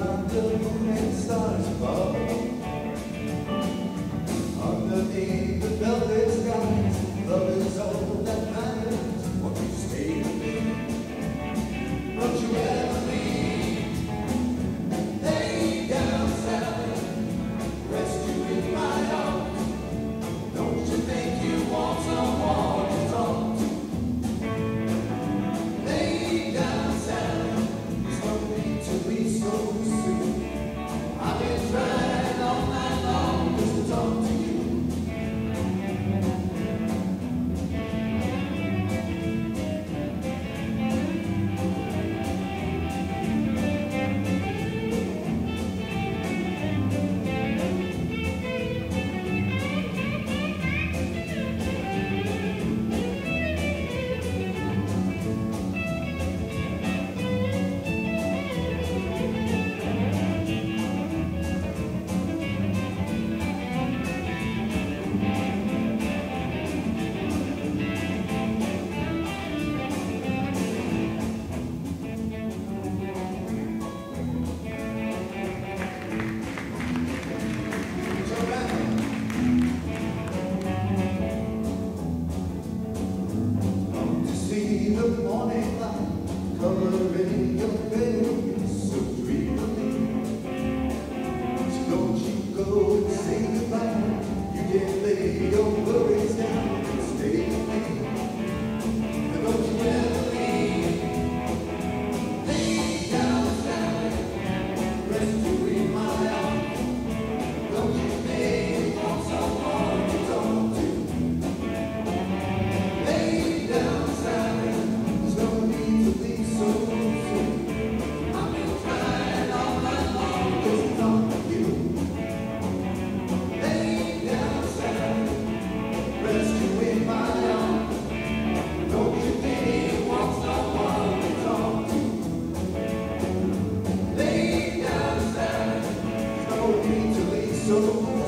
under the moon and stars above. the morning light covering your face. So